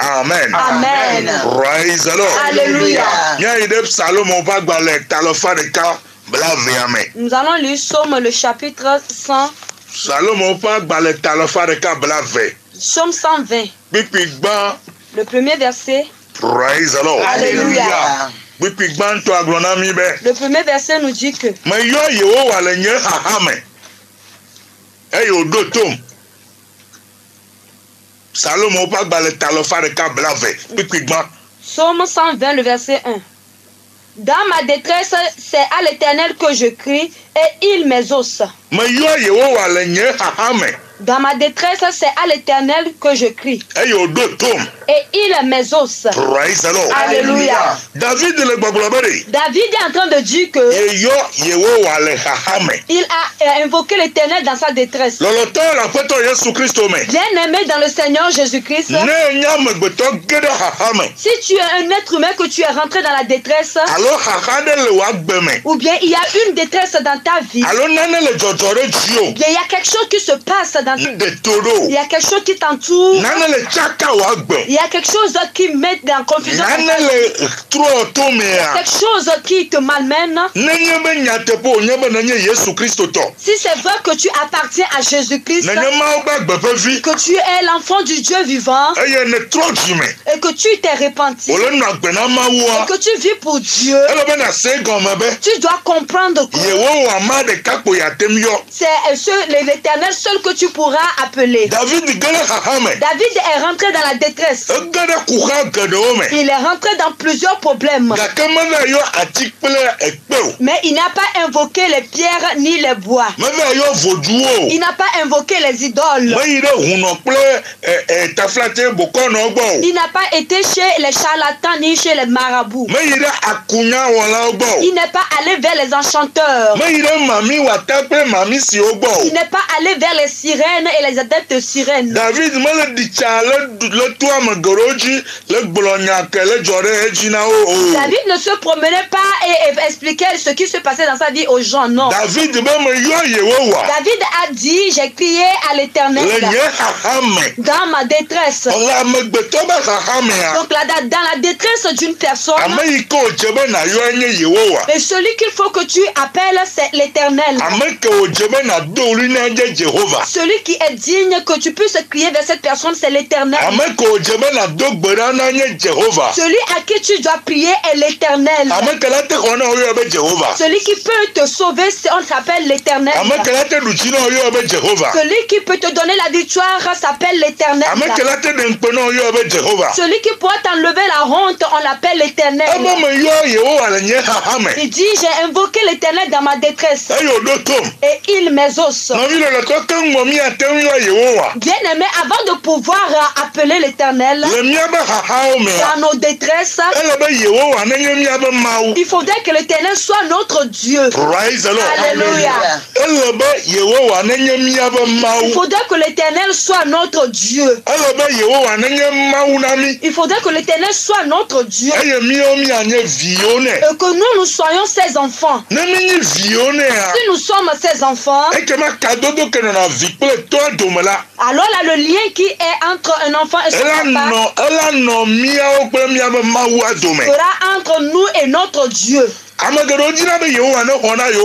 amen. Amen. praise the lord. Alléluia. Nous allons lire Somme le chapitre 100, psalomo ƒe agbalẽ talɔfa ɖeka blave Somme 120, kpikpi gbã le premier verset. praise the lord. Alléluia. Le premier verset nous dit que le nye tom salomo ƒe agbalẽ talɔfa ɖeka blave kpikpi gbã Somme 120, le verset 1. Dans ma détresse, c'est à l'Éternel que je crie et il m'exauce. meyɔ yehowa le nye xaxa me Dans ma détresse, c'est à l'Éternel que je crie. Et il m'exauce. praise the lord. Alléluia. david be ɖe David est en train de dire que il a euh, invoqué l'Éternel dans sa détresse. lɔlɔtɔ le aƒetɔ yesu kristo me Bien aimé dans le Seigneur Jésus-Christ, si tu es un être humain que tu es rentré dans la détresse, ou bien il y a une détresse dans ta vie, bien il y a quelque chose qui se passe dans il y a quelque chose qui t'entoure, il y a quelque chose qui met dans confusion, quelque chose qui te malmène. Si c'est vrai que tu appartiens à Jésus-Christ, que tu es l'enfant du Dieu vivant et que tu t'es repenti, et que tu vis pour Dieu, tu dois comprendre que c'est ce- l'éternel seul que tu appeler. david est rentré dans la détresse. Il est rentré dans plusieurs problèmes. Mais il n'a pas invoqué les pierres ni les bois. Il n'a pas invoqué les idoles. gbɔ o Il n'a pas été chez les charlatans ni chez les marabouts. Il n'est pas allé vers les enchanteurs. gbɔ Il n'est pas allé vers les sirènes et les adeptes de sirènes. david mele ɖitsa le du- le to ame geɖewo dzi le gblɔ nya ke le dzɔ ɖe edzi na wo o David ne se promenait pas et, et expliquait ce qui se passait dans sa vie aux gens, non. david David a dit, j'ai crié à le l'éternel nye xaxa me dans ma détresse. le amegbetɔ be xaxa mea Donc là, dans la détresse d'une personne, ame yi ke wòdze be nayɔ nye yewowa et celui qu'il faut que tu appelles, c'est l'éternel. ame ke wòdze be nado wli na nye jehova Celui qui est digne que tu puisses crier vers cette personne, c'est l'éternel. Celui à qui tu dois prier est l'éternel. Celui qui peut te sauver, on s'appelle l'éternel. Celui qui peut te donner la victoire s'appelle l'éternel. Celui qui pourra t'enlever la honte, on l'appelle l'éternel. Il dit, j'ai invoqué l'éternel dans ma détresse et il m'exauce. Nɔvi lɔlɔtɔ ke ŋgɔ miate ŋu yɔ yewowa Bien aimé, avant de pouvoir euh, appeler l'éternel dans nos détresses, il faudrait que l'éternel soit notre Dieu. Alléluia. Il faudrait que l'éternel soit notre Dieu. Il faudrait que l'éternel soit notre Dieu. Et que nous, nous soyons ses enfants. nɛa Si nous sommes ses enfants, alors là, le lien qui est entre un enfant et son papa sera entre nous et notre Dieu.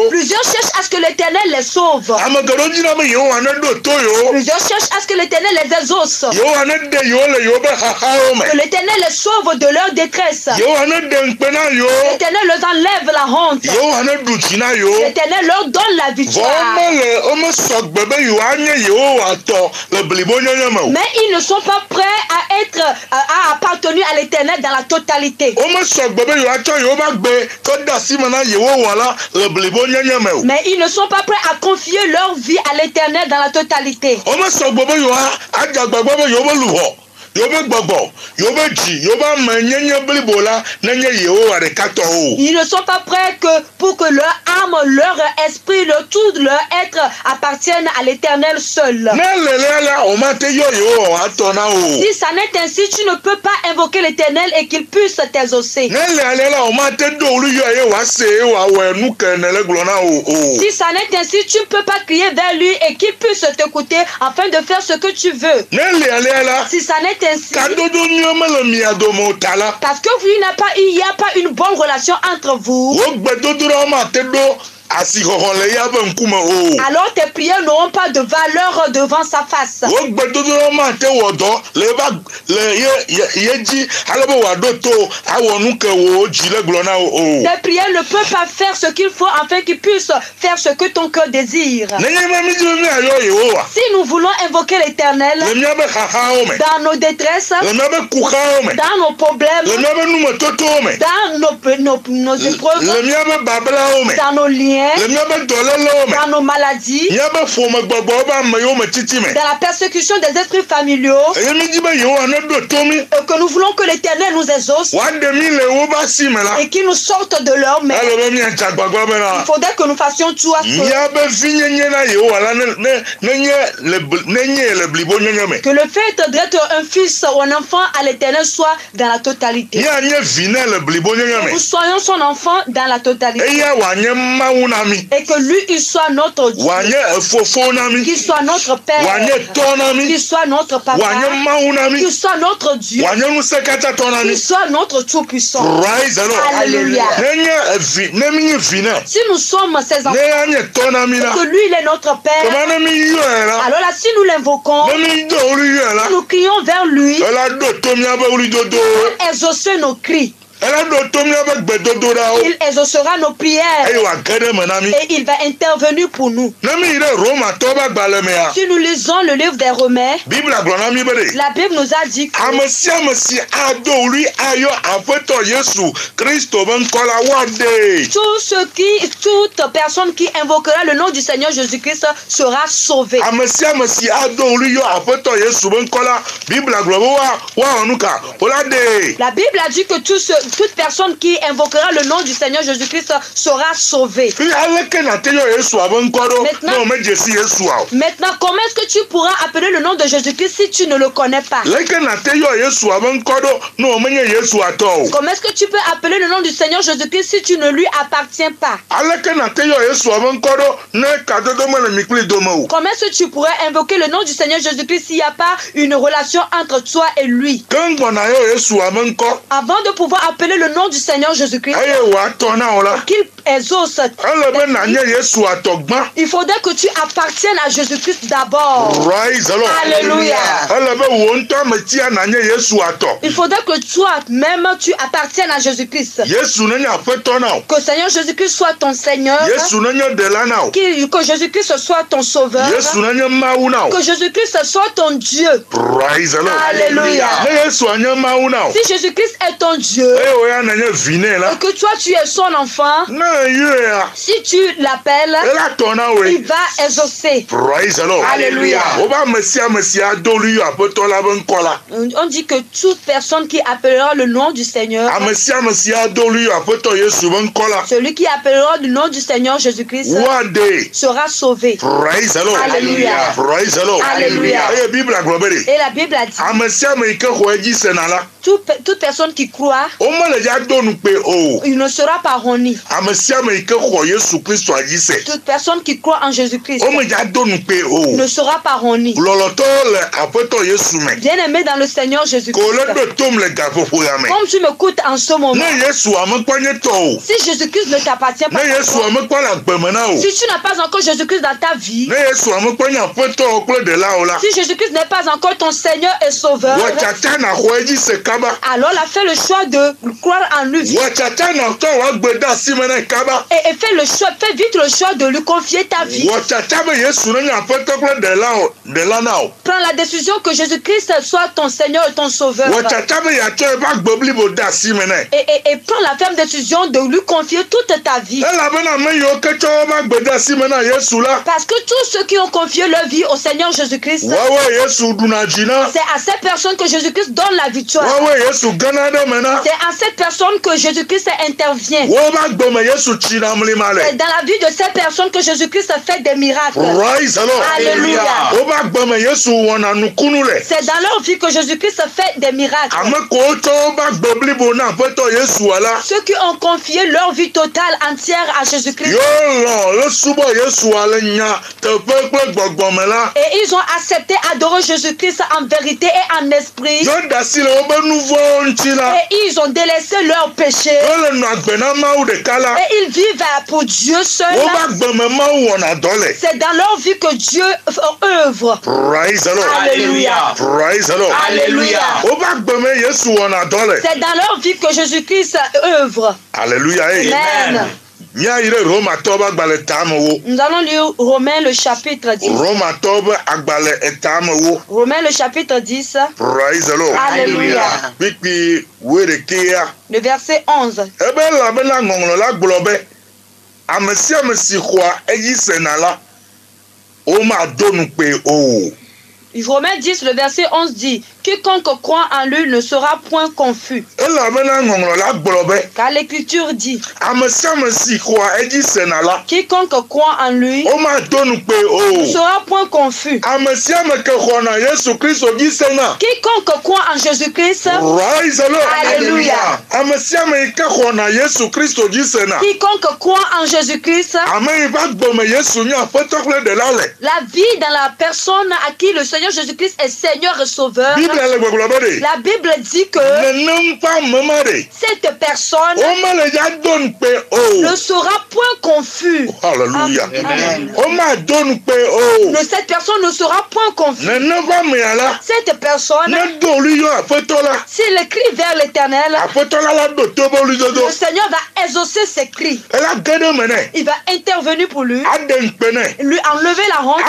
Plusieurs cherchent à ce que l'éternel les sauve. Plusieurs cherchent à ce que l'éternel les exauce. Que l'éternel les sauve de leur détresse. L'éternel leur enlève la honte. L'éternel leur donne la victoire. Mais ils ne sont pas prêts être, à, à appartenir à l'éternel dans la totalité. Mais ils ne sont pas prêts à confier leur vie à l'éternel dans la totalité. Gbɔgbɔ dzi blibo la nenye ɖeka tɔ o Ils ne sont pas prêts que pour que leur âme, leur esprit, le tout leur être appartiennent à l'éternel seul. ne lelia la o mate yɔ yewowa atɔ na o Si ça n'est ainsi, tu ne peux pas invoquer l'éternel et qu'il puisse t'exaucer. ne lelia la o mate do wlu yɔ ye wòase ye wòawɔ nu ke ne le gblɔ na o o Si ça n'est ainsi, tu ne peux pas crier vers lui et qu'il puisse t'écouter afin de faire ce que tu veux. ne lelia la Si ça n'est ainsi parce que vous, a pas, il n'y a pas une bonne relation entre vous. Wo gbedodoɖawo mate ɖo asixɔxɔ le ya ƒe ŋkume o Alors tes prières n'auront pas de valeur devant sa face. wo gbedodoɖawo mate wɔ dɔ le eba le ye ye ye dzi ale be wòaɖo to awɔ nu ke wò dzi le gblɔ na wo o Tes prières ne peuvent pas faire ce qu'il faut afin qu'ils puissent faire ce que ton cœur désire. yehowa Si nous voulons invoquer l'éternel me dans nos détresses, me dans nos problèmes, dans nos, nos, nos épreuves, dans nos liens, dans nos maladies, dans la persécution des esprits familiaux, et que nous voulons que l'éternel nous exauce et qu'il nous sorte de leur main. Il faudrait que nous fassions tout à ce que le fait d'être un fils ou un enfant à l'éternel soit dans la totalité. Nous soyons son enfant dans la totalité. Et que lui, il soit notre Dieu, mi qu'il soit notre Père, qu'il soit notre Papa, qu'il soit notre Dieu, qu'il soit notre Tout-Puissant. Alléluia. ne. Si nous sommes ses enfants, que lui, il est notre Père, alors là, si nous l'invoquons, nous crions vers lui, wulidodowo exaucer nos cris. Il exaucera nos prières. Et il va intervenir pour nous. Si nous lisons le livre des Romains, la Bible nous a dit que tout ce qui, toute personne qui invoquera le nom du Seigneur Jésus-Christ sera sauvée. La Bible a dit que tout ce- toute personne qui invoquera le nom du Seigneur Jésus-Christ sera sauvée. Maintenant- comment est-ce que tu pourras appeler le nom de Jésus-Christ si tu ne le connais pas? Leke nate yɔ yesua be ŋkɔ ɖo ne wòmenye yesua tɔ o Comment est-ce que tu peux appeler le nom du Seigneur Jésus-Christ si tu ne lui appartiens pas? Aleke nate yɔ yesua be ŋkɔ ɖo ne kadodo mele mi kpli dome o Comment est-ce que tu pourrais invoquer le nom du Seigneur Jésus-Christ s'il n'y a pas une relation entre toi et lui? Avant de pouvoir appeler le nom du Seigneur Jésus-Christ, qu'il exauce, il faudrait que tu appartiennes à Jésus-Christ d'abord. Alléluia. Il faudrait que toi-même, tu appartiennes à Jésus-Christ. Que Seigneur Jésus-Christ soit ton Seigneur. Que Jésus-Christ soit ton sauveur. Que Jésus-Christ soit ton Dieu. Alléluia. Si Jésus-Christ est ton Dieu et que toi tu es son enfant, si tu l'appelles, il va exaucer. praise Alléluia. On dit que toute personne qui appellera le nom du Seigneur, celui qui appellera le nom du Seigneur Jésus-Christ sera sauvé. praise Alléluia. praise Et la Bible a dit, toute, pe- toute personne qui croit, womele dza do nu kpe o il ne sera pas roni. Toute personne qui croit en Jésus-Christ wome dza do nu kpe o ne sera pas me Bien-aimé dans le Seigneur Jésus-Christ, comme tu m'écoutes en ce moment, si Jésus-Christ ne t'appartient pas, ne yesu amekpɔ le agbeme na o si tu n'as pas encore Jésus-Christ dans ta vie, si Jésus-Christ n'est pas encore ton Seigneur et Sauveur, alors là, fais le choix de croire en lui Et, et fais le choix, fais vite le choix de lui confier ta vie. Prends la décision que Jésus-Christ soit ton Seigneur et ton Sauveur. Et, et, et prends la ferme décision de lui confier toute ta vie. Parce que tous ceux qui ont confié leur vie au Seigneur Jésus-Christ, c'est à ces personnes que Jésus-Christ donne la victoire. C'est à cette personne que Jésus-Christ intervient. C'est dans la vie de ces personnes que Jésus-Christ fait des miracles. praise Alléluia. C'est dans leur vie que Jésus-Christ fait des miracles. Ceux qui ont confié leur vie totale entière à Jésus-Christ. Et ils ont accepté adorer Jésus-Christ en vérité et en esprit. Et ils ont délaissé ɖeka la et ils vivent pour Dieu seul. C'est dans leur vie que Dieu œuvre. praise the lord Alléluia. praise the lord Alléluia. C'est dans leur vie que Jésus-Christ œuvre. Alléluia. eh. Amen. Nous allons lire Romains le chapitre 10. Romatɔwo be agbalẽ etame wo. Romains le chapitre 10, Praise. Alléluia. Woɖekea. le verset 11. Romains 10, le verset 11 dit Quiconque croit en lui ne sera point confus. Car l'Écriture dit Quiconque croit en lui nu kpee ne sera point confus. Sena. Quiconque croit en Jésus-Christ. Alléluia. Quiconque croit en Jésus-Christ, le. la vie dans la personne à qui le Seigneur Jésus-Christ est Seigneur et Sauveur, la Bible dit que cette personne ne sera point confus. Ne- Cette personne ne sera point confus. Cette personne, s'il crie vers l'éternel, le Seigneur va exaucer ses cris. Il va intervenir pour lui, lui enlever la honte,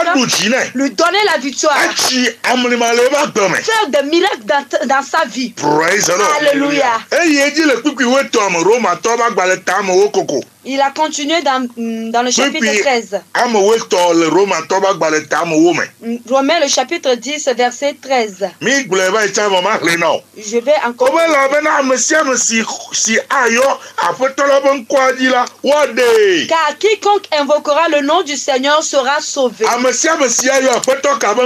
lui donner la victoire, Atsi amlima le eƒe agbe me. faire des miracles dans, dans sa vie. Praise the Lord. Alléluia. eye edzi le kpikpi wetɔ me romatɔ be agbalẽ ta amewo koko Il a continué dans, mm, dans le chapitre kpikpi 13. amewo tɔ le romatɔ be agbalẽ ta amewo me Mm, Romains le chapitre 10, verset 13. mi gblɔe va yi tsa me ma xlẽ na o Je vais encore. Car quiconque invoquera le nom du Seigneur sera sauvé.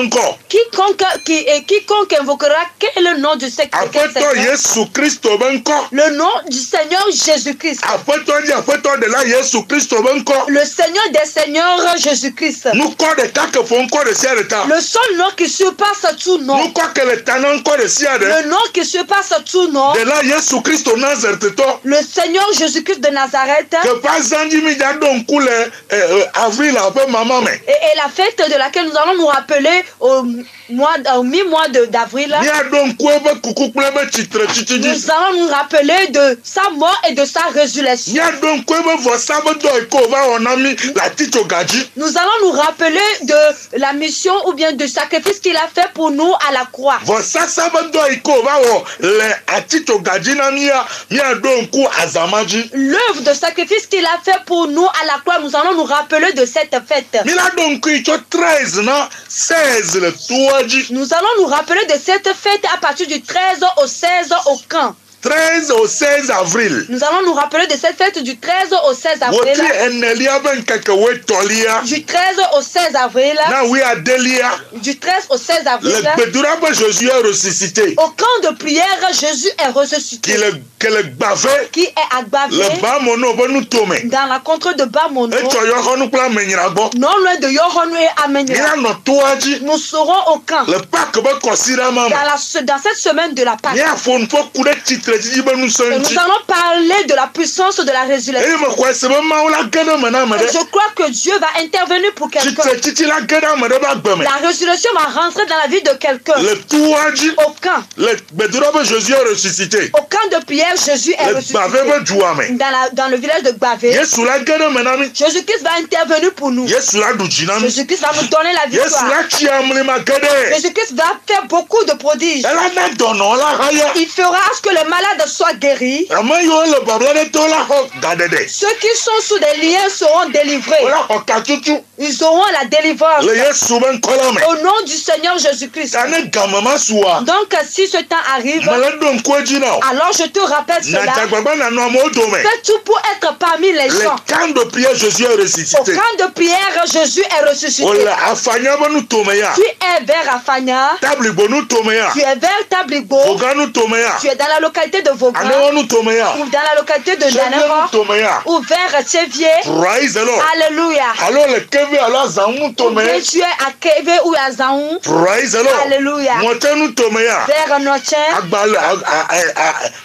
ŋkɔ Quiconque, qui, et quiconque invoquera quel est le nom du Seigneur? Le nom du Seigneur Jésus-Christ. Le Seigneur des Seigneurs Jésus-Christ. Le seul nom qui surpasse tout nom. le nom qui surpasse tout nom. Le Seigneur Jésus-Christ de Nazareth. Et, et la fête de laquelle nous allons nous rappeler au mois, au mi-mois d'avril. Nous allons nous rappeler de sa mort et de sa résurrection. Nous allons nous rappeler de la mission ou bien du sacrifice qu'il a fait pour nous à la croix. L'œuvre de sacrifice qu'il a fait pour nous à la croix, nous allons nous rappeler de cette fête. mílaɖo ŋku yi tso 13 na 16 le toa dzi Nous allons nous rappeler de cette fête à partir du 13 au 16 au camp. 13 au 16 avril Nous allons nous rappeler de cette fête du 13 au 16 wotri avril. enelia be ŋkeke woetɔlia Du 13 au 16 avril. Du 13 au 16 le avril. gbedoɖaƒe jésus est ressuscité Au camp de prière, Jésus est qui ressuscité. Qui est à Gbavé, le ba mo no be nuto me dans la contrée de Bamono, non loin de Yohonu et Nous serons au camp. Dans, la, dans cette semaine de la Pâque. Nous allons parler de la puissance de la résurrection. Et je crois que Dieu va intervenir pour quelqu'un. la résurrection va rentrer dans la vie de quelqu'un. le Au camp. le Au de prière, Jésus est le ressuscité. Dans, la- dans le village de mi Jésus-Christ va intervenir pour nous. Jésus-Christ va nous donner la victoire. Jésus-Christ va faire beaucoup de prodiges. Il fera ce que les malades soient guéris. Ceux qui sont sous des liens seront délivrés. Ils auront la délivrance. Au nom du Seigneur Jésus-Christ. Donc, si ce temps arrive, alors je te rappelle cela. Fais tout pour être parmi les le gens. camp de prière jésus est Au ressuscité camp de prière, Jésus est ressuscité. ya Tu es vers ya Tu es vers Tabligo. Tu es dans la localité de ya Ou dans la localité de ya Ou vers lord Alléluia. alo le keve alo nu Ou tome bien tu es à Keve ou à Zaou. praise the lord Alléluia. ŋɔtɛ nu tome ya Vers Notchen. agbalẽ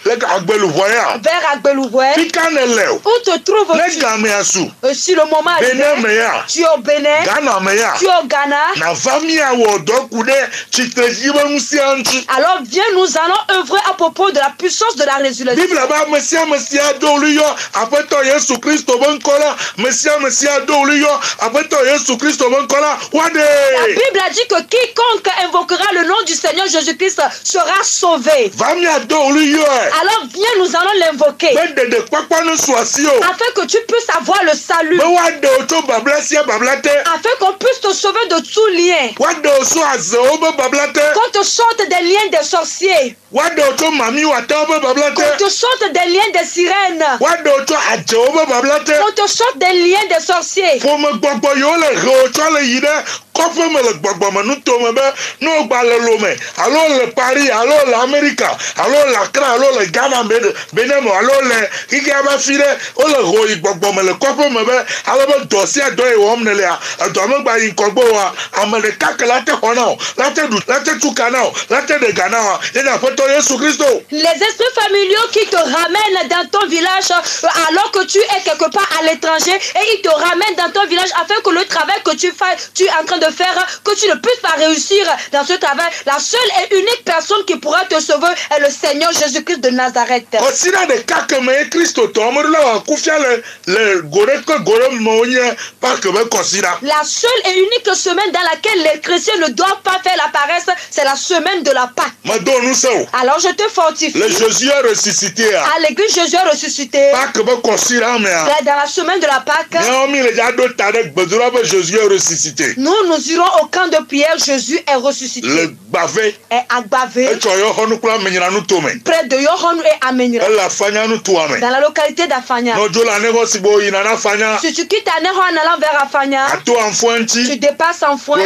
agbeluvɔ ya Vers Agbelouvois. fika ne le o Où te ne trouves-tu gamea su Euh, Si le moment bene arrive, me ya tu es au Bénin. ghana me ya Tu es au Ghana. nava miawɔ dɔ ku ɖe tsitredzi be ŋuti Alors viens, nous allons œuvrer à propos de la puissance de la résurrection. biblia be ame sia ame si ado wòli yɔ aƒetɔ yesu kristo be ŋkɔ la me sia ame si ado wòli yɔ aƒetɔ la Bible a dit que quiconque invoquera le nom du Seigneur Jésus-Christ sera sauvé. Alors viens, nous allons l'invoquer. Afin que tu puisses avoir le salut, afin qu'on puisse te sauver de tout lien, qu'on te sorte des liens des sorciers, qu'on te te sorte des liens des sirènes, qu'on te sorte des liens des sorciers. Ƒomegbɔgbɔ yiwo le he wò tsɔ le yi ɖe Les esprits familiaux qui te ramènent dans ton village alors que tu es quelque part à l'étranger et ils te ramènent dans ton village afin que le travail que tu fais, tu es en train de faire, que tu ne puisses pas réussir dans ce travail. La seule et unique personne qui pourra te sauver est le Seigneur Jésus-Christ de Nazareth. la kufia le le seule et unique semaine dans laquelle les chrétiens ne doivent pas faire la paresse, c'est la semaine de la Pâque. Alors je te fortifie. le jésus est ressuscité a À l'église Jésus est ressuscité. Là, Dans la semaine de la Pâque, ressusité nous, nous irons au camp de prière. Jésus est ressuscité. le gbave est agbavé. Près de Yohon et Amenira, dans la localité d'Afanya. si tu quittes Aneho en allant vers Afanya, tu. dépasses en foin,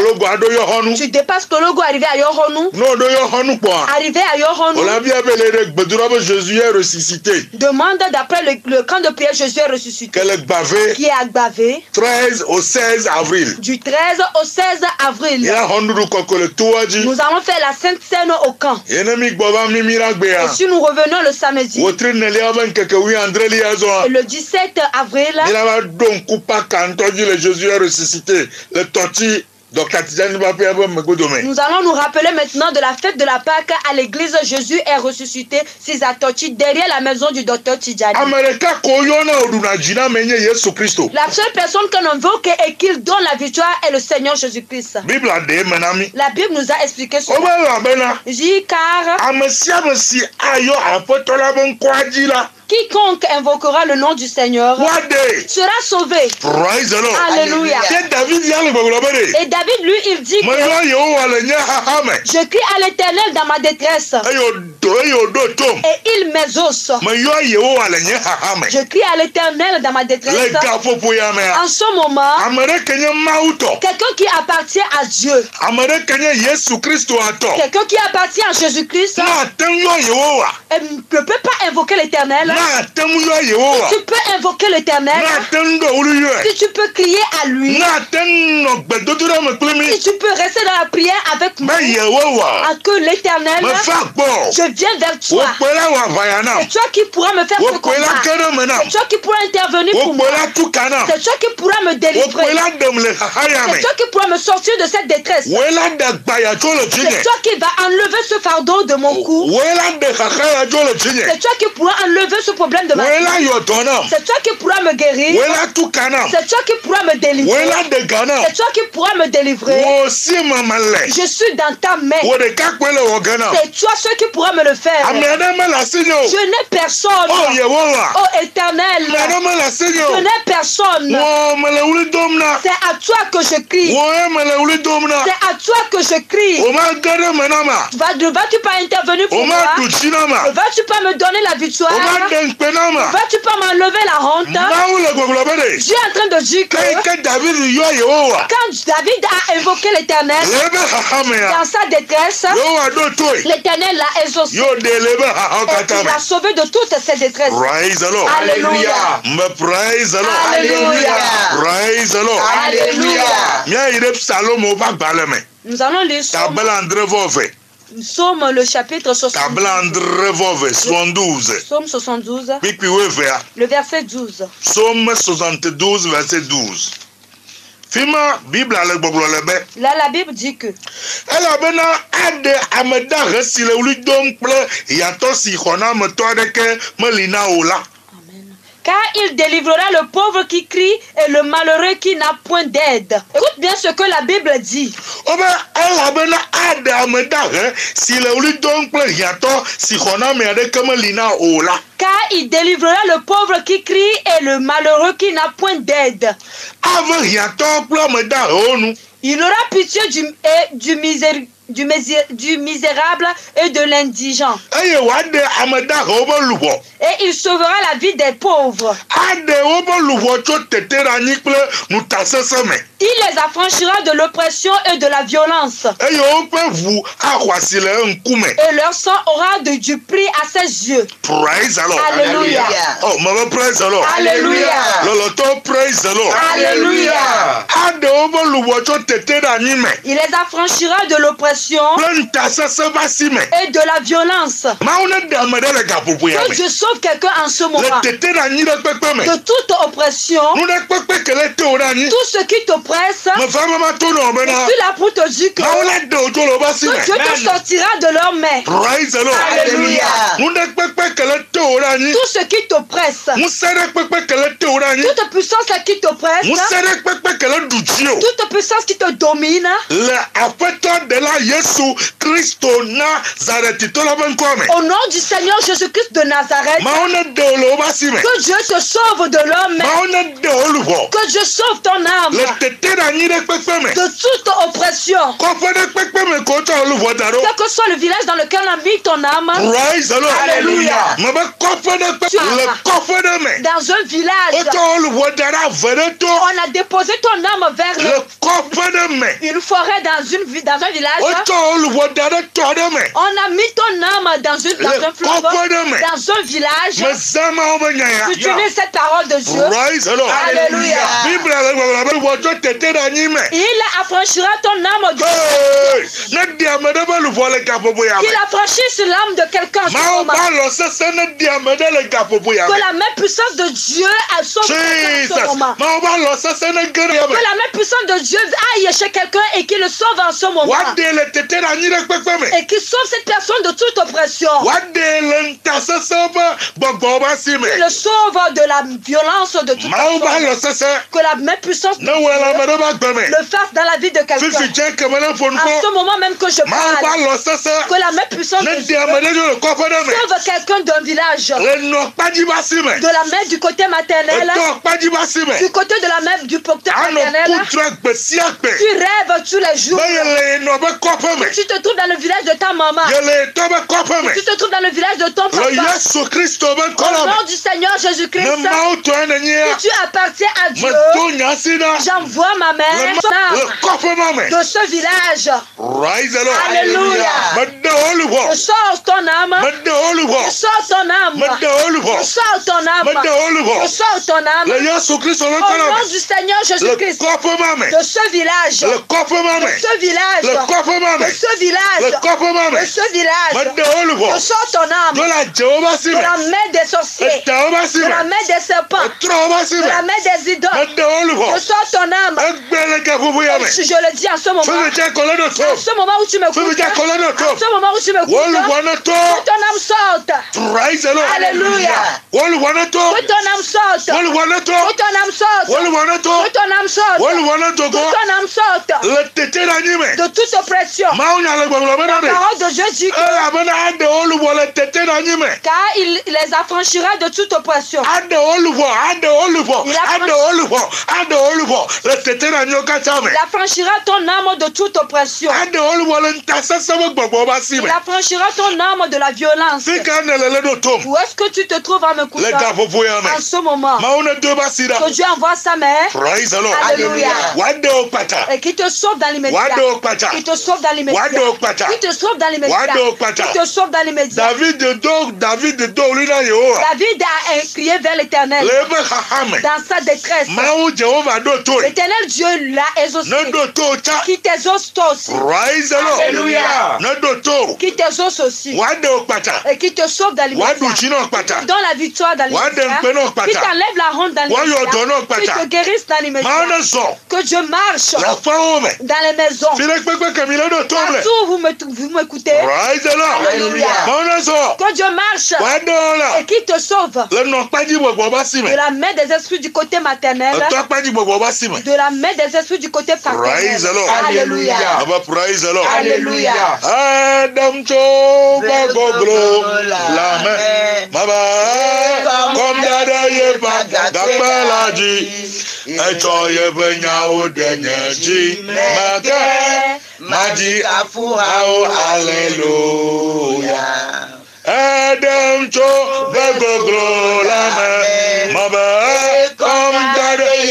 tu dépasses Kologo, arrivé à Yohonu, arrivé à Yohonu, jésus est ressusité demande d'après le, le camp de prière Jésus est ressuscité, qui est agbavé? 13 au 16 avril. Du 13 au 16 avril. míaxɔ nuɖuɖu kɔkɔ le toa dzi Nous allons faire la Sainte Seine au camp. Et si nous revenons le samedi, wotri nelia be ŋkeke wi andre li azɔa le 17 avril, le jésus est ressusité le tɔti nous allons nous rappeler maintenant de la fête de la Pâque à l'église Jésus est ressuscité, Cisatochi, derrière la maison du docteur Tidjani. La seule personne que l'on invoque et qu'il donne la victoire est le Seigneur Jésus-Christ. La Bible nous a expliqué cela. car quiconque invoquera le nom du Seigneur sera sauvé. praise the lord. Alléluia. Et David, lui, il dit que je crie à l'éternel dans ma détresse. Et il m'exauce. Je crie à l'éternel dans ma détresse. En ce moment, quelqu'un qui appartient à Dieu, quelqu'un qui appartient à Jésus-Christ, ne peut pas invoquer l'éternel. Tu peux invoquer l'éternel yɔe si tu peux crier à lui, si tu peux rester dans la prière avec moi, à que l'éternel, gbɔ je viens vers toi. C'est toi qui pourras me faire ce combat. C'est toi qui pourras intervenir pour moi. C'est toi qui pourras me délivrer. C'est toi qui pourras me sortir de cette détresse. C'est toi qui vas enlever ce fardeau de mon cou. C'est toi qui pourras enlever ce problème de ma vie. C'est toi qui pourras me guérir. C'est toi qui pourras me délivrer. C'est toi qui pourras me délivrer. Je suis dans ta main. C'est toi seul qui pourra me le faire. Je n'ai personne. o yehowa Oh éternel, je n'ai personne. C'est à toi que je crie. C'est à toi que je crie. vas-tu pas intervenir pour moi? Ne vas-tu pas me donner la victoire? Vas-tu pas m'enlever la honte. Dieu est. En train de dire que quand David a invoqué l'éternel dans sa détresse, l'éternel l'a exaucé. Et il l'a sauvé de toutes ses détresses. praise the lord. Alléluia. me praise the lord. Alléluia. praise the lord. Nous allons lire Psaume, le chapitre 72. tabla andre vɔ ve soixante-douze Psaume 72, kpikpi wevea le verset 12. psaume soixante-douze verset douze fi ma biblia le gbɔgblɔ le be Là, la Bible dit que elabena aɖe ame dahe si le wli dom kple hiãtɔ si xɔnametɔ aɖeke meli na o la. Car il délivrera le pauvre qui crie et le malheureux qui n'a point d'aide. Écoute bien ce que la Bible dit. wobe elabena aɖe ame dahe si le wli dom kple hiãtɔ si xɔname aɖeke meli na o la Car il délivrera le pauvre qui crie et le malheureux qui n'a point d'aide. nu Il aura pitié du, et du, du, du misérable et de l'indigent. Et il sauvera la vie des pauvres. Il les affranchira de l'oppression et de la violence. Et leur sang aura de, du prix à ses yeux. praise the lord Alléluia. oh mebe praise the lord Alléluia. lɔlɔtɔwo praise the lord Alléluia. Il les affranchira de l'oppression et de la violence. Que Dieu sauve quelqu'un en ce moment de toute oppression. Tout ce qui t'oppresse, suis là. pour te dire que, que Dieu te sortira de leurs mains. Alléluia. Tout ce qui t'oppresse, toute puissance qui t'oppresse, dzi o toute puissance qui te domine, au nom du Seigneur Jésus-Christ de Nazareth, que Dieu te sauve de luʋɔ que Dieu sauve ton âme de toute oppression. Quel que soit le village dans lequel on a mis ton âme, Alléluia. dans un village, on a déposé ton âme vers le une forêt dans, une, dans un village. On a mis ton âme dans, une, dans un fleuve, dans un village. Tu utilises cette parole de Dieu. Alléluia. Il affranchira ton âme gaƒoƒoya qu'il affranchisse l'âme de quelqu'un. Que la main puissante de Dieu elle sauve quelqu'un en ce moment. Que la main puissante de Dieu aille chez quelqu'un et qu'il le sauve en ce moment. Et qu'il sauve cette personne de toute oppression. Qu'il le sauve de la violence de toute Que la main puissante de Dieu le fasse dans la vie de quelqu'un. En ce moment même que je parle, que la main puissante de Dieu sauve quelqu'un d'un village, de la main du côté maternel, du côté de la main du anɔ maternel. Tu rêves tous les jours. Tu te trouves dans le village de ta maman. Tu te trouves dans le village de ton papa. Au nom du Seigneur Jésus-Christ, si tu appartiens à Dieu, j'envoie ma le mère ma- le kɔƒe ma me de ce village. rise Alléluia. Je sors ton âme. Je sors ton âme. Je sors ton âme. Je sors ton âme. Au nom du Seigneur Jésus-Christ, de ce village, de ce village, de ce le village, de ce village, je sors ton âme. De la main des sorciers, de la main des serpents, de la main des idoles. Je sors ton âme. Egbe le gaƒoƒoya me Je, je le dis en ce moment. ce moment où tu ce moment où Que ton âme sorte. lo Alléluia. Que ton âme sorte. Que ton âme sorte. Que ton âme sorte. Que ton âme sorte de toute oppression. La parole de Dieu dit que car il les affranchira de toute oppression. Il Il affranchira ton âme de toute oppression. sí Il affranchira ton âme de la violence. Où est-ce que tu te trouves à me ya en ce moment? Que Dieu envoie sa mère praise Alléluia. et qui te sauve dans wà l'immédiat. Qui te sauve dans l'immédiat. Qui te sauve dans l'immédiat. Qui te sauve dans l'immédiat. david david David a crié vers l'éternel dans sa détresse. L'éternel Dieu l'a exaucé. ne do to tsa Qui t'exauce toi aussi. lord Alléluia. ne do to Qui t'exauce aussi. Et qui te sauve dans l'immédiat. donne la victoire dans l'immédiat. Qui t'enlève la honte dans l'immédiat. Qui te guérisse dans l'immédiat. Que Dieu marche mɛ dans les maisons. Partout où vous m'écoutez. lord Alléluia. Que Dieu marche et qui te sauve si de la main des esprits du côté maternel, de la main des esprits du côté Praise the paternel. Lord. Alléluia. aba praise the lord. Alléluia. adam tso gbɛgbɔgblo lamɛ maba kɔm dada ye ba gakpɛ la dzi etsɔ ye ƒe nyawo de nye dzi mɛkɛ madzi afuhawo aleluya. Adam tso gbɛgbɔgblo lamɛ maba kɔm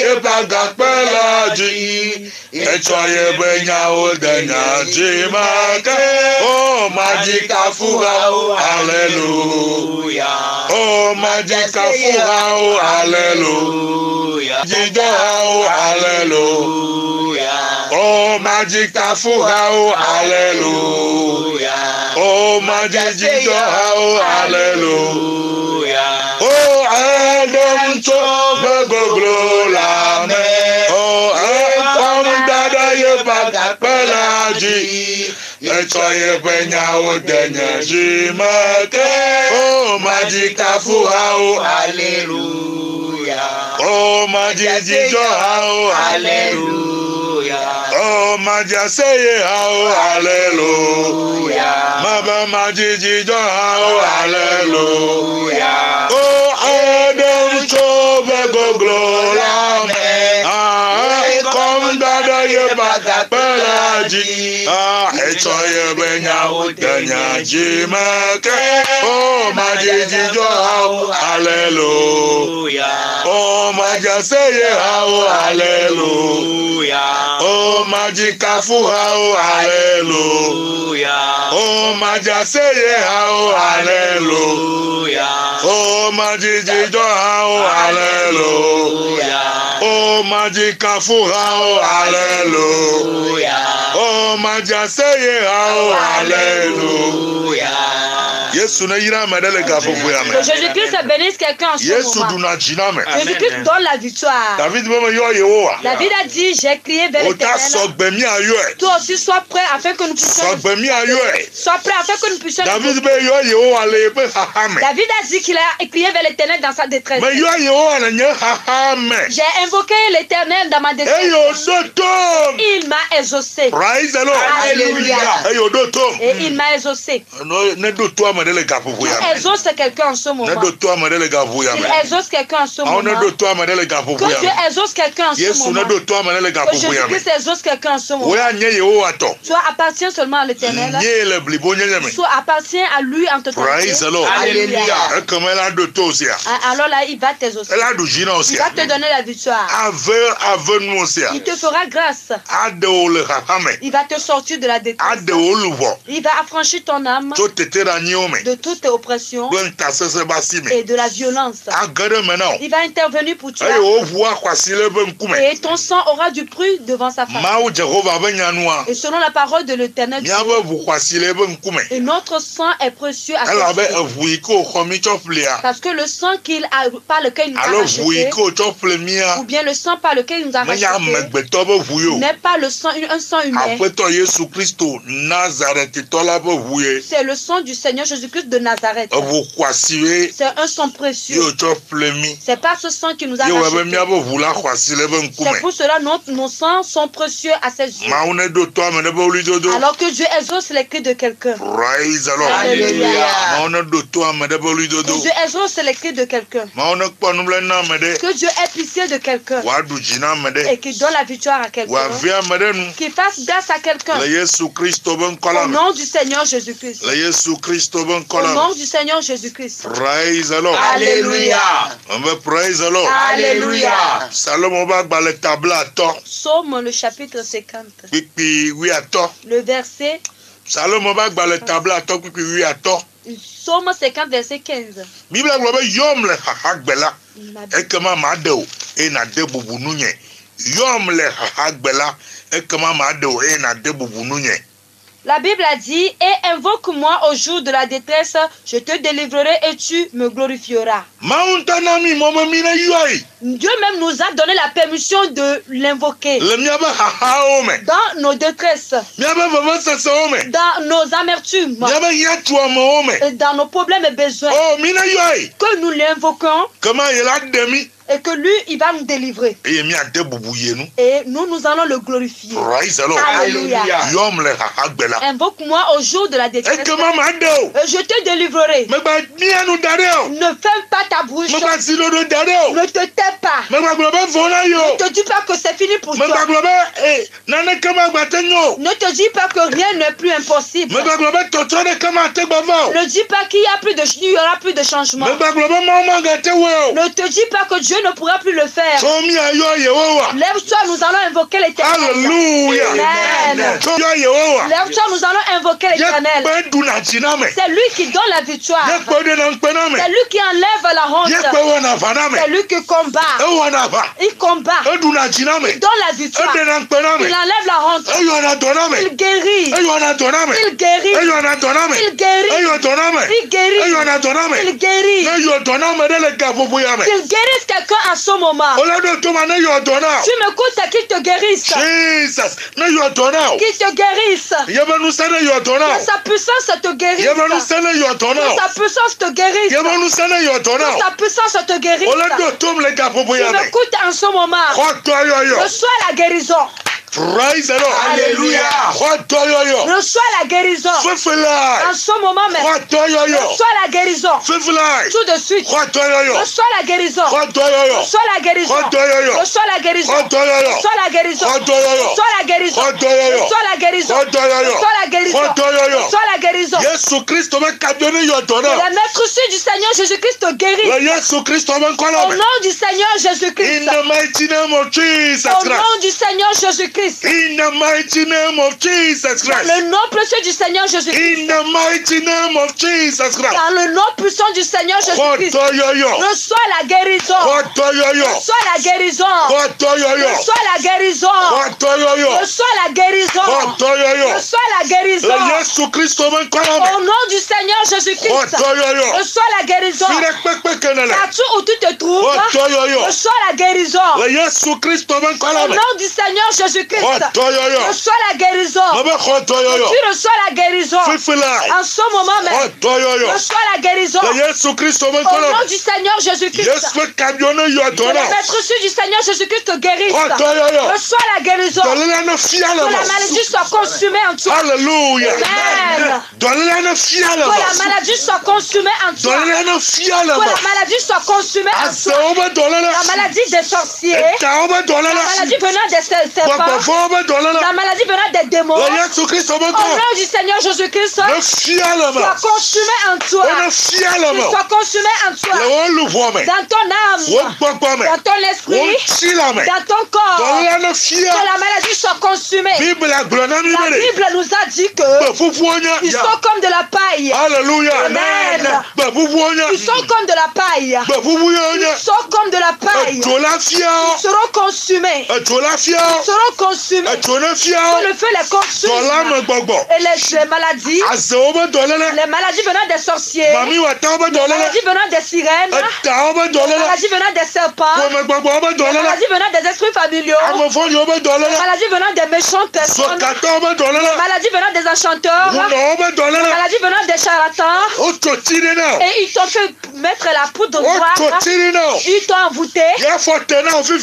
dada ye ba gakpɛ la dzi etsɔ ye ƒe nyawo de nye dzi mɛkɛ o madzi kafuhawo aleluya. O madzi kafuhawo aleluya. Dzidzɔhawo aleluya. O madzi kafuhawo aleluya. O madzi dzidzɔhawo aleluya. O Adam tso gbɛgbɔgblo la me. O ekɔm da ɖe yeƒe agakpe la dzi. Etsɔ yeƒe nyawo de nye dzi me ke. O madzi kafuhawo Alléluia. O madzi dzidzɔhawo Alléluia. O madzi aseyehawo aleluya. Mebe madzi dzidzɔhawo aleluya. O Adam tso be ji ahịtọghị ebe nyawu tenya ji meke o Oh, jọ ahụ aleluya o majaseye ahụ aleluya o majikafu ahụ aleluya o majaseye ahụ aleluya o majiji jọ o aleluya Oh, majika furao, hallelujah. Oh, majaseye, hallelujah. Yesu ne yira ame ɖe le gaƒoƒo ya me. Que Jésus-Christ bénisse quelqu'un en ce Yesu moment. ɖuna dzi na me. Jésus-Christ donne la victoire. David be me yɔ yewoa. David a dit, j'ai crié vers O ta l'éternel. Toi aussi, sois prêt afin que nous puissions... Sɔgbe. Sois prêt afin que nous puissions... David be yɔ yewowa le yeƒe xaxa me. David a dit qu'il a crié vers l'éternel dans sa détresse. Me yɔ yewowa le nye xaxa me. J'ai invoqué l'éternel dans ma détresse. Eye o ɖo tom. Il m'a exaucé. Praise the Lord. Alléluia. Eye o ɖo tom. Et il m'a exaucé. Ne exauce quelqu'un en ce moment. Il exauce quelqu'un en ce moment. Que Dieu exauce quelqu'un en ce moment. Que. Jésus-Christ exauce quelqu'un en ce moment. Soit appartient seulement à l'éternel. Soit appartient à lui en totalité. Alléluia. To sia. Ah, Alors là, il va t'exaucer. Il va te donner la victoire. Sia. Il te fera grâce. Il va te sortir de la détresse. Il va affranchir ton âme. De toute oppression et de la violence. Wo. Il va intervenir pour toi. Et ton sang aura du bruit devant sa face. Et selon la parole de l'éternel, et notre sang est précieux à. Parce que le sang qu'il a, par lequel il nous a racheté, ou bien le sang par lequel il nous a racheté, n'est pas le sang, un sang humain. C'est le sang du Seigneur Jésus-Christ de Nazareth. C'est un sang précieux. C'est pas ce sang qui nous a rachetés. C'est pour cela que nos sangs sont précieux à ses yeux. Alors que Dieu exauce les cris de quelqu'un. Alléluia. Que Dieu exauce les cris de quelqu'un. Que Dieu est pitié de quelqu'un. Et qui donne la victoire à quelqu'un. Qui fasse grâce à quelqu'un. Au nom du Seigneur Jésus-Christ on. Au nom du Seigneur Jésus-Christ. Praise the Lord. Alléluia. On veut praise the Lord. Alléluia. Salomon va dans le tableau à temps. Psaume le chapitre 50. Oui, oui, oui, à temps. Le verset. Salomon va dans le tableau à temps, oui, oui, à temps. Psaume 50, verset 15. Bible globe yom le hahagbela. Ekema madeo. E na de bubununye. Yom le hahagbela. Ekema madeo. E na de bubununye. La Bible a dit, et invoque-moi au jour de la détresse, je te délivrerai et tu me glorifieras. Dieu même nous a donné la permission de l'invoquer. Dans nos détresses, dans nos amertumes, et dans nos problèmes et besoins. o mi ne yɔe Que nous l'invoquons et que lui, il va nous délivrer. Et nous, nous allons le glorifier. Invoque-moi au jour de la détresse. Je te délivrerai. Ne ferme pas ta bouche. Ne te tais pas. Ne te dis pas que c'est fini pour toi. Ne te dis pas que rien n'est plus impossible. Ne dis pas qu'il n'y aura plus de changement. Ne te dis pas que Dieu ne pourra plus le faire. Lève-toi, nous allons invoquer l'éternel. Alléluia. Lève-toi, nous allons invoquer l'éternel. C'est lui qui donne la victoire. C'est lui qui enlève la honte. C'est lui qui combat. Il combat. Il donne la victoire. Il enlève la honte. Il guérit. Il guérit. Il guérit. Il guérit. Il guérit. Il guérit. Il guérit quelqu'un à ce moment. Tu m'écoutes, qu'il te guérisse. Jesus. Qu'il te guérisse. Que sa puissance te guérisse. Sa puissance te guérisse. Que sa puissance te guérisse. Tu m'écoutes en ce moment. Reçois la guérison praise the lord Alléluia. Reçois la guérison. En ce moment même. Reçois la guérison. Tout de suite. Reçois la guérison. Reçois la guérison. Reçois la guérison. Reçois la guérison. Reçois la guérison. Reçois la guérison. Reçois la guérison. Reçois la guérison. ne yɔ dɔ na La maître du Seigneur Jésus-Christ guérit. Au nom du Seigneur in Jésus-Christ. the mighty name of jesus Au christ nom du Seigneur Jésus-Christ. In the mighty name of jesus Dans christ le nom précieux du Seigneur Jésus-Christ. in the mighty name of jesus christ Dans le nom puissant du Seigneur Jésus-Christ. Reçois la guérison. Reçois la guérison. Reçois la guérison. Reçois la guérison. Reçois la guérison. Au nom du Seigneur Jésus-Christ. Reçois la guérison. Partout où tu te trouves. Reçois la guérison. Au nom du Seigneur Jésus-Christ. Reçois la guérison. Tu reçois la guérison. En ce moment même. Reçois la guérison. Au nom du Seigneur Jésus-Christ. Que la maîtrise du Seigneur Jésus-Christ guérisse. Reçois la guérison. Que la maladie soit consumée en toi. Alléluia. Que la maladie soit consumée en toi. Que la maladie soit consumée en toi. La maladie des sorciers. La maladie venant des serpents. La maladie venant des démons. Au nom du Seigneur Jésus-Christ, soit consumé en toi. Soit consumé en toi. Dans ton âme. Dans ton esprit. Dans ton corps. Que la maladie soit consumée. La Bible nous a dit qu'ils sont comme de la paille. Ils sont comme de la paille. Ils sont comme de la paille. Ils seront consumés le feu les consume. Et les, les maladies. Les maladies venant des sorciers. Les maladies venant des sirènes. Les maladies venant des serpents. Les maladies venant des familiaux. Maladies venant des méchants personnes. Les maladies venant des enchanteurs. Les maladies venant des charlatans. Et ils t'ont fait mettre la poudre noire. Ils t'ont envoûté.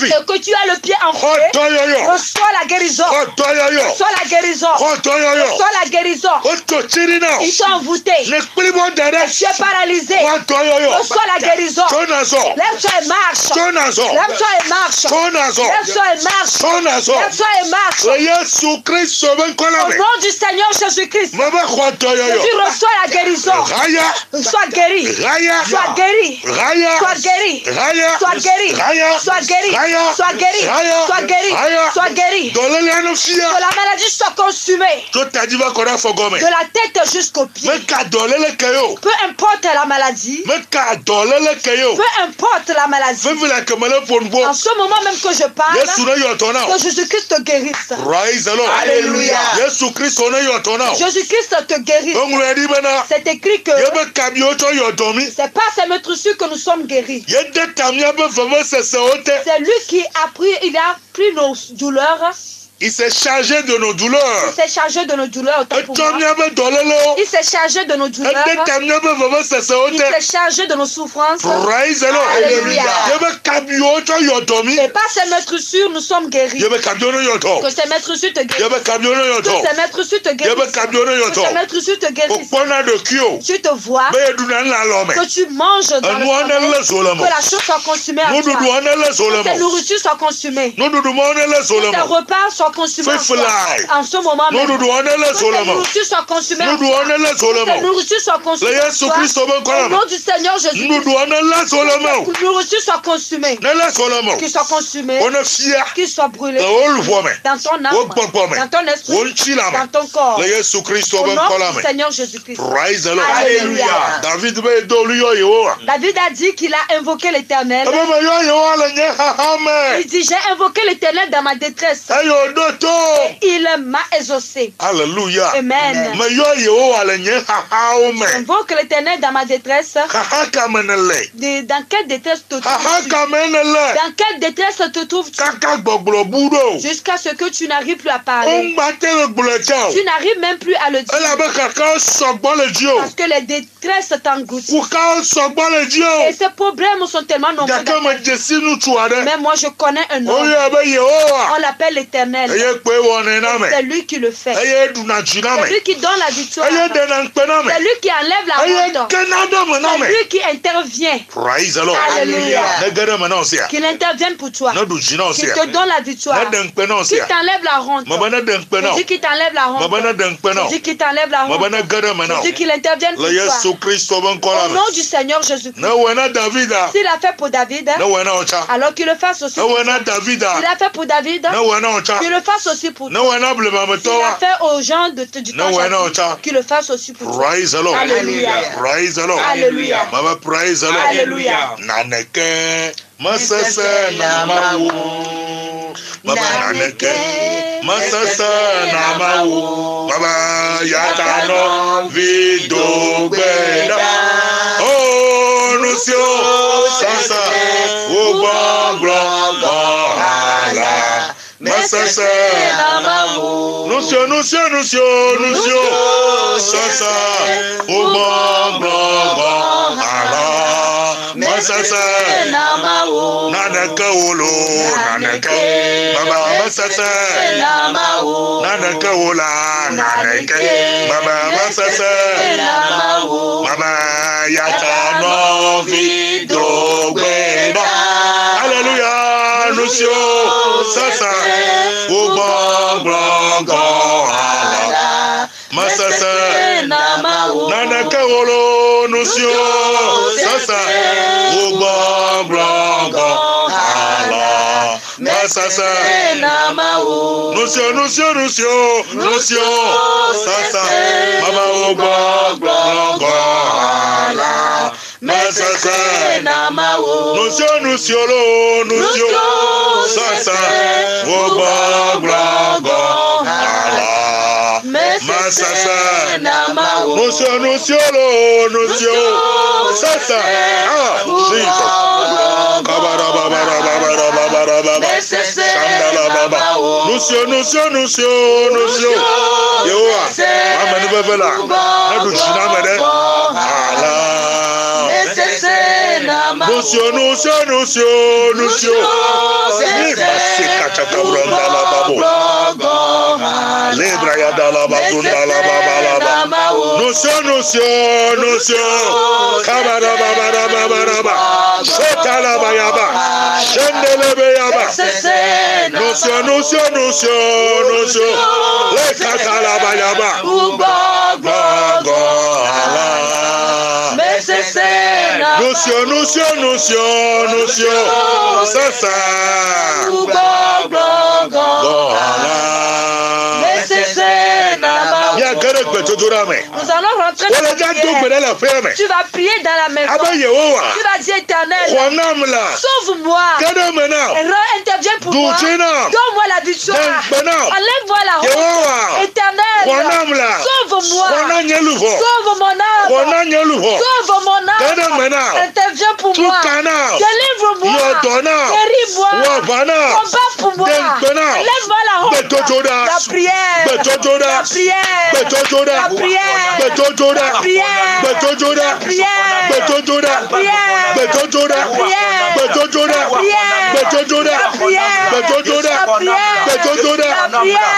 Et que tu as le pied enfoncé. Reçois la guérison. Reçois la guérison. Reçois la guérison. Ils t'ont envoûté. Tu es paralysé. Reçois la guérison. Lève-toi et marche. Lève-toi et marche. La Au nom du Seigneur Jésus-Christ, tu reçois la guérison. Sois guéri. Sois guéri. Sois guéri. Sois guéri. Sois guéri. Sois guéri. Sois guéri. Sois guéri. Que la maladie soit consumée. De la tête jusqu'au pied. Me ka dɔléle ke ye o. Peu importe la maladie. Peu importe la maladie. En ce moment même que je parle, Yesu ne yɔ tɔ na o. que Jésus-Christ te guérisse. Praise the Lord. Alléluia. Yesu Kristo ne yɔ tɔ na o. Jésus-Christ te bena. C'est écrit que Ye yɔ mi. c'est pas ces meurtrissures que nous sommes guéris. Ye de. C'est lui qui a pris, il a pris nos douleurs. Il s'est chargé de nos douleurs. Il s'est chargé de nos douleurs. Il s'est chargé de nos douleurs. Il s'est chargé de nos souffrances. Alléluia. Et par ces maîtres sûrs, nous sommes guéris. Que ces maîtres sûrs te guérissent. Que ces maîtres sûrs te guérissent. Que ces maîtres sûrs te guérissent. Tu te vois. Que tu manges dans le sommeil. Que la chose soit consumée à toi. Que tes nourritures soient consumées. Que tes repas soient soit consumé en, ce moment même. Nourriture soit consumée en soi. Toute nourriture soit consumée en. Au nom du Seigneur Jésus. Nourriture soit consumée. Qu'il soit consumé. Qu'il soit brûlé. Dans ton âme. Dans ton esprit. Dans ton corps. Au nom du Seigneur Jésus-Christ. Alléluia. David a dit qu'il a invoqué l'éternel. Il dit, j'ai invoqué l'éternel dans ma détresse. Il m'a exaucé. Alléluia. Amen. Invoque l'éternel dans ma détresse. Dans quelle détresse te trouves-tu? Dans quelle détresse te trouves-tu? Jusqu'à ce que tu n'arrives plus à parler. Tu n'arrives même plus à le dire. Parce que les détresses t'engloutissent. Et ces problèmes sont tellement nombreux. Mais moi, je connais un homme. On l'appelle l'éternel. C'est lui qui le fait. C'est lui qui donne la victoire. C'est lui qui enlève la honte. C'est lui qui intervient. Praise Alléluia. Qu'il intervienne pour toi. Qu'il te donne la victoire. Qu'il t'enlève la honte. Je dis qu'il t'enlève la honte. Je dis qu'il t'enlève la honte. Je dis qu'il intervienne pour toi. Au nom du Seigneur Jésus-Christ. S'il a fait pour David, alors qu'il le fasse aussi. S'il a fait pour David, qu'il le fasses aussi pour toi. Il a fait aux gens de, du temps qu'il le fasse aussi pour toi. Praise alors. Alléluia. Praise alors. Alléluia. Mama praise alors. Alléluia. Naneke, masasa namawo. Mama naneke, masasa namawo. Baba yatano vidogbeda. Oh, nusio sasa. Oh, sẹsẹ lamawo. nusio nusio nusio nusio sẹsẹ ugbọgbọgbọ arọ mẹsẹsẹ lamawo. naneke wolo naneke baba mẹsẹsẹ lamawo. naneke wola naneke baba mẹsẹsẹ lamawo. baba yàtọ̀ nọ́ọ̀fì dògbé náà. hallelujah nusio sẹsẹ ugbɔnglɔngɔ ala masese naneke wolo nusiwo sese ugbɔnglɔngɔ ala masese nusio nusio nusio. Nusio. Sese mama ugbɔnglɔngɔ ala mesese na ma wo. nusio nusio lo nusio sese gbogbo gbogbo ala mesese na ma wo. nusio nusio lo nusio sese jesus. Kabarabarabarabarabarabara mesese na ma wo. nusio nusio nusio Yewa, yehowa. mamani fẹfẹ la ne dun na mẹ dẹ ala nusio nusio nusio nusio leba sekata kabron dala babo. Lebra ya dala babun dala baba laba nusio nusio nusio kabara baba baba baba shota laba yaba shendelebe yaba nusio nusio nusio nusio lekata laba yaba gbogbo ala. mesese nusio nusio nusio nusio sasa gbọgbọgbọgbọla mesese nama. bí a kẹrẹ gbẹ tuntun rà mẹ. musalo hàn kẹrẹ gbẹ. wọlé ká tó gbẹdẹ la ferme. tu vas prier dans la maison. a tu vas dire éternel. kɔnna sauve moi. kẹdẹ pour moi. Donne-moi la victoire. Enlève-moi la honte. Éternel, sauve-moi. Sauve mon âme. Sauve mon âme. Interviens pour moi. Délivre-moi. Guéris-moi. Combat pour moi. Enlève-moi la honte. La prière. La prière. La prière. Gbẹ̀tótó dá. La prière. Gbẹ̀tótó dá. La prière. Gbẹ̀tótó dá. La prière. Gbẹ̀tótó dá. La prière. Gbẹ̀tótó dá. La prière.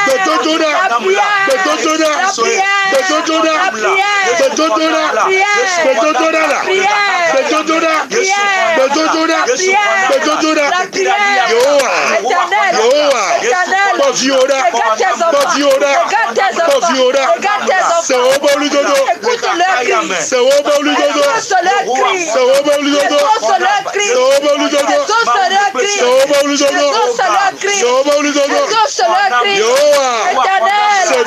Gbẹ̀tótó dá. La prière. Gbẹ̀tótó dá. La prière. Gbẹ̀tótó dá. La prière. Gbẹ̀tótó dá. La prière. Gbẹ̀tótó dá. La Sewoba Oludodo. Sewoba Oludodo. Sewoba Oludodo. Sewoba Oludodo. Sewoba Oludodo. Sewoba Oludodo. Yehowa.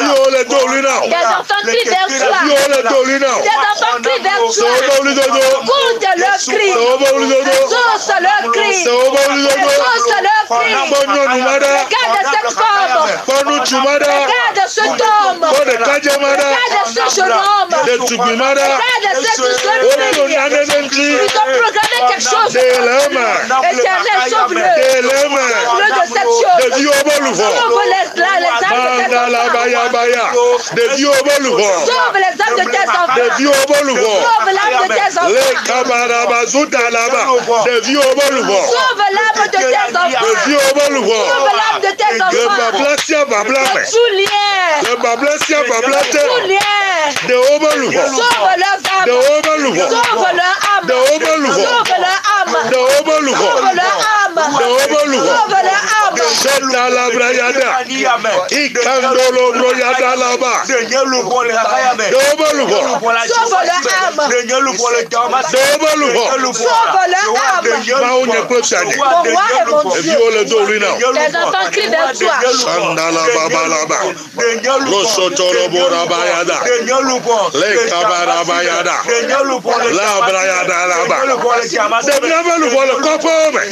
Viole Dolly now. There's authority them cry. Viole Dolly now. There's authority them cry. Sœur Dolly Dodo. Écoute leur cri. Sœur Dolly Dodo. Exauce leur cri. Sœur Dolly Dodo. Exauce leur cri. Bonne Numada. Regarde cette femme. Bonne Chumada. Regarde cet homme. Bonne Kajamada. Regarde ce jeune homme. De Chumada. Regarde cette jeune fille. Ils ont programmé quelque chose. Éternel, sauve-le. Sauve-le de cette chose. Sauve les âmes de cette chose. Abaya, de Dieu au Bolivon. Sauve les âmes de tes enfants. De Dieu au Bolivon. Sauve l'âme de tes enfants. Les Kamarabazouta là-bas, de Dieu au Bolivon. Sauve l'âme de tes enfants. De Dieu au Bolivon. Sauve l'âme de tes enfants. Le Bablatia Bablame. Le Bablatia Bablate. De au Bolivon. Sauve leurs âmes. De au Bolivon. Sauve leur âme. De au Bolivon. Sauve leur âme. De au Bolivon. Sauve leur âme obolugo deselu alabra yada. Ikandolo bro yada laba. Deyelugo dobolugo dobolugo mawo nye kuro ti ade ebi wo le do ori na sandala baba laba. Losotoro bo raba yada. Lekaba raba yada. Labra yada laba. Debi abalubɔ le kɔpɔ mɛ.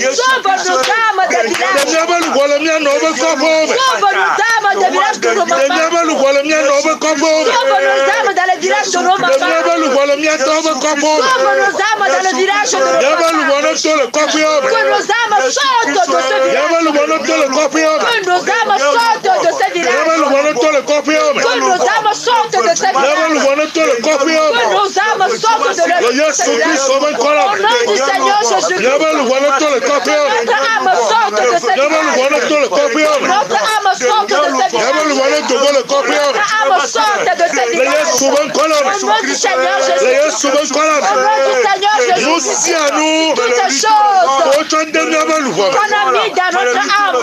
Demiabelugolemian over au nom du Seigneur Jésus-Christ. alma solta dessa igreja. Nossa alma solta dessa igreja. Nossa alma solta dessa igreja. Au nom du Seigneur Jésus. Au nom du Seigneur Jésus. Toutes ces choses qu'on a mis dans notre âme.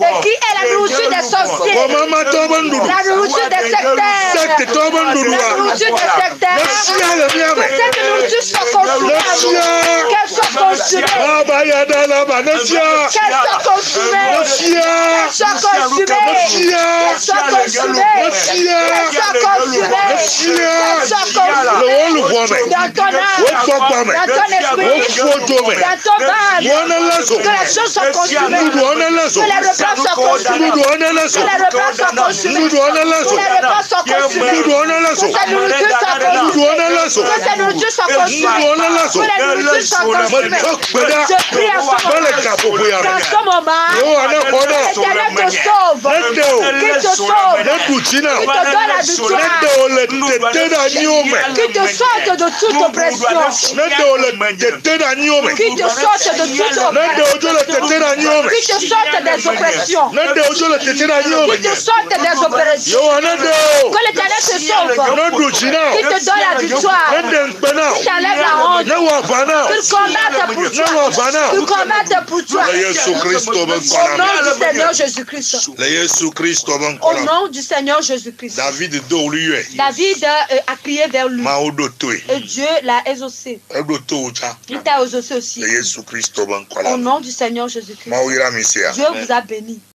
Et qui est la nourriture des sorciers. La nourriture des sectaires. La nourriture des sectaires. Que cette nourriture soit. Qu'elle soit consumée baba yada laba ne sia Qu'elle soit ne consumée. sia Qu'elle soit consumée. ne sia Qu'elle soit consumée. ne sia Qu'elle soit consumée. ne sia Qu'elle soit le consumée. wo lufɔ mɛ Dans ton wo âme, gbɔgba mɛ dans ton wo esprit, foto mɛ dans ton bâle. wo ne lɛso Que les choses soient consumées. nudu wo ne lɛso Que les repas soient consumés. nudu wo ne lɛso Que les repas soient consumés. nudu wo ne Que lɛso les repas soient consumés. nudu wo ne lɛso Que cette nourriture soit nudu wo ne consumée. lɛso Que cette nourriture soit consumée. nudu wo ne lɛso Que la nourriture soit mɛ consumée. tɔ kpɛda Je prie à ce mɛ le moment. ka popo ya Dans mɛ ce moment, yewo ne kɔ dɛ l'éternel te sauve. ne de o Qui te sauve. ne du tsi na Qui te donne la ne victoire. de o le tete na nyi o mɛ Qui te sorte de toute oppression. ne de o le tete na nyi o mɛ Qui te sorte de toute ne de o jo le tete na nyi o mɛ Qui te sorte des oppressions. ne de o jo le tete na nyi o Qui te mɛ sorte des oppressions. yewo ne de o Que l'éternel te sauve. ne du tsi na Qui te Qu'il combatte pour toi. Au nom du Seigneur Jésus-Christ. david David euh, a crié vers lui. Et Dieu l'a exaucé. Il t'a exaucé aussi. Au nom du Seigneur Jésus-Christ. Dieu vous a béni.